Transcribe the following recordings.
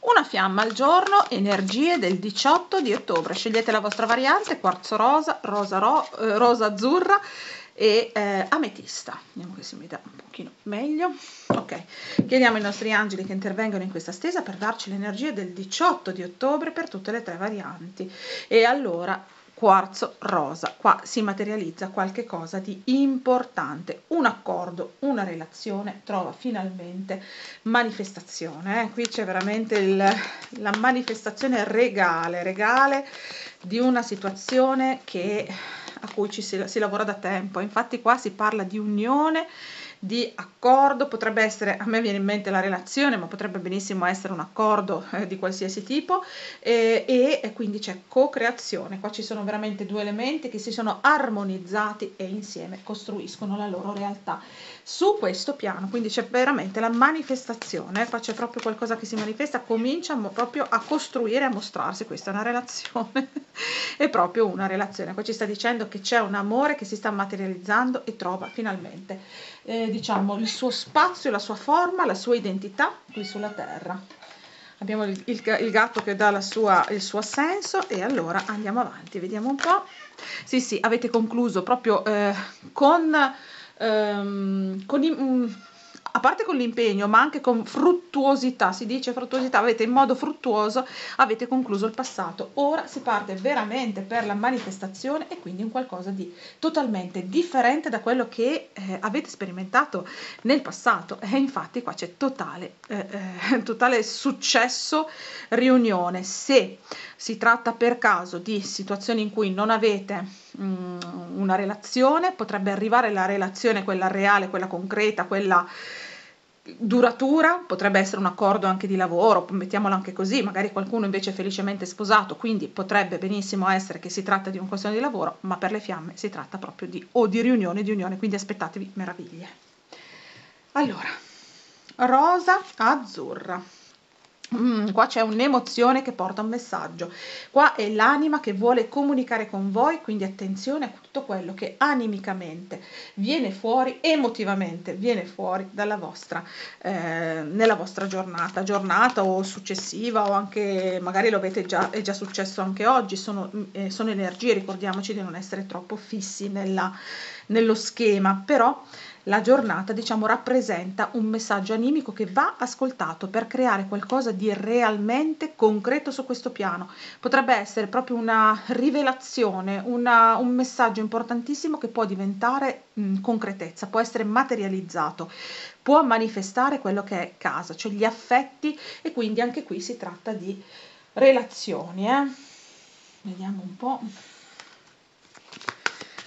una fiamma al giorno, energie del 18 di ottobre. Scegliete la vostra variante, quarzo rosa, rosa, ro, eh, rosa azzurra e eh, ametista. Vediamo che si veda un pochino meglio. Ok, chiediamo ai nostri angeli che intervengano in questa stesa per darci l'energia del 18 di ottobre per tutte le tre varianti. E allora quarzo rosa. Qua si materializza qualche cosa di importante, un accordo, una relazione trova finalmente manifestazione. Eh? Qui c'è veramente il, la manifestazione regale, regale di una situazione che, a cui ci si, si lavora da tempo. Infatti qua si parla di unione di accordo, potrebbe essere, a me viene in mente la relazione, ma potrebbe benissimo essere un accordo eh, di qualsiasi tipo eh, e, e quindi c'è co-creazione, qua ci sono veramente due elementi che si sono armonizzati e insieme costruiscono la loro realtà. Su questo piano, quindi c'è veramente la manifestazione, qua c'è proprio qualcosa che si manifesta, comincia proprio a costruire, a mostrarsi, questa è una relazione, è proprio una relazione, qua ci sta dicendo che c'è un amore che si sta materializzando e trova finalmente, eh, diciamo, il suo spazio, la sua forma, la sua identità qui sulla terra. Abbiamo il, il, il gatto che dà sua, il suo senso e allora andiamo avanti, vediamo un po'. Sì, sì, avete concluso proprio eh, con ehm, con i, mm, a parte con l'impegno, ma anche con fruttuosità, si dice fruttuosità, avete in modo fruttuoso, avete concluso il passato. Ora si parte veramente per la manifestazione e quindi un qualcosa di totalmente differente da quello che eh, avete sperimentato nel passato. E infatti qua c'è totale, eh, eh, totale successo, riunione. Se si tratta per caso di situazioni in cui non avete mh, mm, una relazione, potrebbe arrivare la relazione, quella reale, quella concreta, quella duratura, potrebbe essere un accordo anche di lavoro, mettiamolo anche così, magari qualcuno invece è felicemente sposato, quindi potrebbe benissimo essere che si tratta di una questione di lavoro, ma per le fiamme si tratta proprio di o di riunione di unione, quindi aspettatevi meraviglie. Allora, rosa azzurra. Mm, qua c'è un'emozione che porta un messaggio. Qua è l'anima che vuole comunicare con voi, quindi attenzione a tutto quello che animicamente viene fuori, emotivamente viene fuori dalla vostra, eh, nella vostra giornata, giornata o successiva o anche magari lo avete già, è già successo anche oggi, sono, eh, sono energie, ricordiamoci di non essere troppo fissi nella, nello schema, però la giornata, diciamo, rappresenta un messaggio animico che va ascoltato per creare qualcosa di realmente concreto su questo piano. Potrebbe essere proprio una rivelazione, una, un messaggio importantissimo che può diventare mh, concretezza, può essere materializzato, può manifestare quello che è casa, cioè gli affetti e quindi anche qui si tratta di relazioni. Eh? Vediamo un po'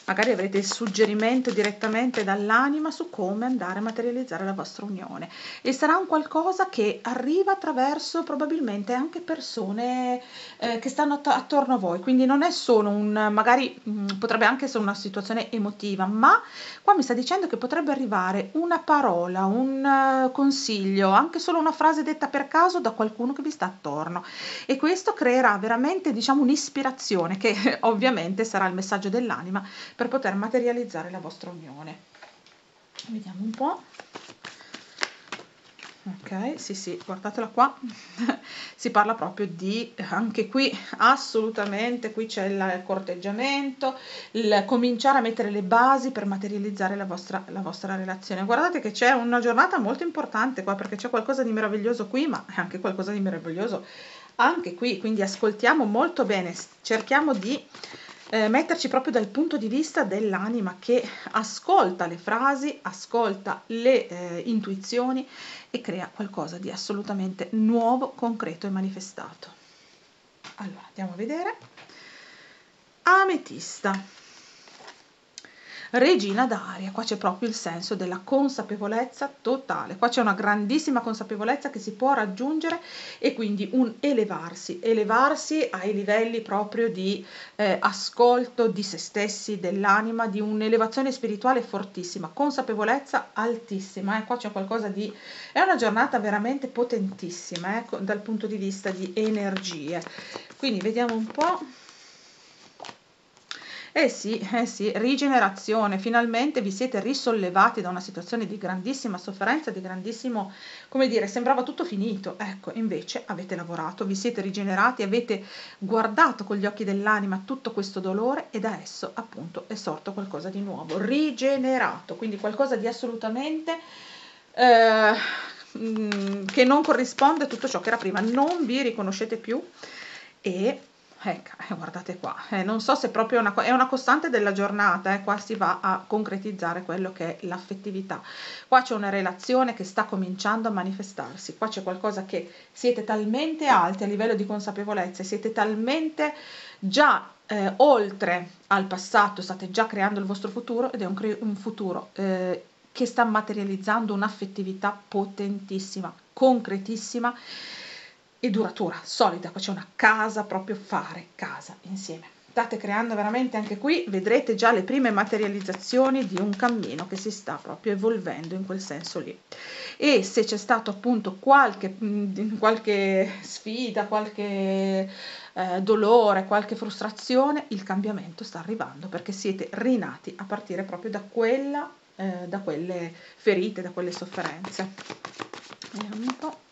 magari avrete il suggerimento direttamente dall'anima su come andare a materializzare la vostra unione. E sarà un qualcosa che arriva attraverso probabilmente anche persone eh, che stanno att- attorno a voi, quindi non è solo un magari mh, mm, potrebbe anche essere una situazione emotiva, ma qua mi sta dicendo che potrebbe arrivare una parola, un uh, consiglio, anche solo una frase detta per caso da qualcuno che vi sta attorno. E questo creerà veramente diciamo un'ispirazione che ovviamente sarà il messaggio dell'anima per poter materializzare la vostra unione. Vediamo un po'. Ok, sì, sì, guardatela qua. si parla proprio di anche qui assolutamente qui c'è il corteggiamento, il cominciare a mettere le basi per materializzare la vostra, la vostra relazione. Guardate che c'è una giornata molto importante qua perché c'è qualcosa di meraviglioso qui, ma anche qualcosa di meraviglioso anche qui, quindi ascoltiamo molto bene, cerchiamo di eh, metterci proprio dal punto di vista dell'anima che ascolta le frasi, ascolta le eh, intuizioni e crea qualcosa di assolutamente nuovo, concreto e manifestato. Allora, andiamo a vedere. Ametista regina d'aria, qua c'è proprio il senso della consapevolezza totale, qua c'è una grandissima consapevolezza che si può raggiungere e quindi un elevarsi, elevarsi ai livelli proprio di eh, ascolto di se stessi, dell'anima, di un'elevazione spirituale fortissima, consapevolezza altissima, eh, qua c'è qualcosa di... è una giornata veramente potentissima eh, dal punto di vista di energie, quindi vediamo un po' Eh sì, eh sì, rigenerazione, finalmente vi siete risollevati da una situazione di grandissima sofferenza, di grandissimo, come dire, sembrava tutto finito, ecco, invece avete lavorato, vi siete rigenerati, avete guardato con gli occhi dell'anima tutto questo dolore e da esso appunto è sorto qualcosa di nuovo, rigenerato, quindi qualcosa di assolutamente... Eh, mm, che non corrisponde a tutto ciò che era prima, non vi riconoscete più e eh, guardate qua, eh, non so se proprio una, è una costante della giornata, eh, qua si va a concretizzare quello che è l'affettività. Qua c'è una relazione che sta cominciando a manifestarsi, qua c'è qualcosa che siete talmente alti a livello di consapevolezza, siete talmente già eh, oltre al passato, state già creando il vostro futuro ed è un, un futuro eh, che sta materializzando un'affettività potentissima, concretissima e duratura, solida, qua c'è una casa, proprio fare casa insieme. State creando veramente anche qui, vedrete già le prime materializzazioni di un cammino che si sta proprio evolvendo in quel senso lì. E se c'è stato appunto qualche, qualche sfida, qualche eh, dolore, qualche frustrazione, il cambiamento sta arrivando perché siete rinati a partire proprio da, quella, eh, da quelle ferite, da quelle sofferenze. Vediamo un po'.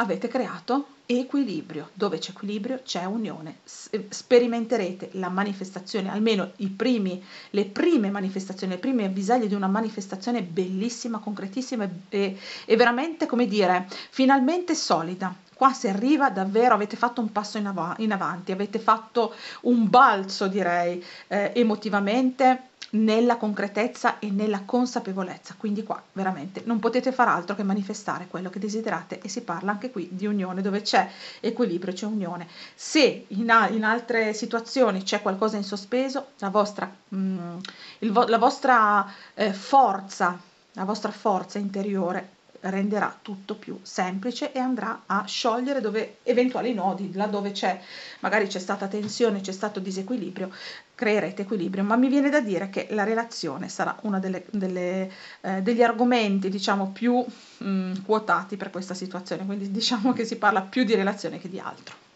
Avete creato equilibrio. Dove c'è equilibrio c'è unione. Sperimenterete la manifestazione, almeno i primi, le prime manifestazioni, le prime avvisaglie di una manifestazione bellissima, concretissima e, e veramente, come dire, finalmente solida. Qua si arriva davvero, avete fatto un passo in, av- in avanti, avete fatto un balzo, direi, eh, emotivamente nella concretezza e nella consapevolezza. Quindi qua veramente non potete far altro che manifestare quello che desiderate e si parla anche qui di unione dove c'è equilibrio, c'è unione. Se in, a- in altre situazioni c'è qualcosa in sospeso, la vostra, mm, vo- la vostra eh, forza, la vostra forza interiore renderà tutto più semplice e andrà a sciogliere dove, eventuali nodi, laddove c'è, magari c'è stata tensione, c'è stato disequilibrio, creerete equilibrio, ma mi viene da dire che la relazione sarà uno eh, degli argomenti diciamo più mh, quotati per questa situazione, quindi diciamo che si parla più di relazione che di altro.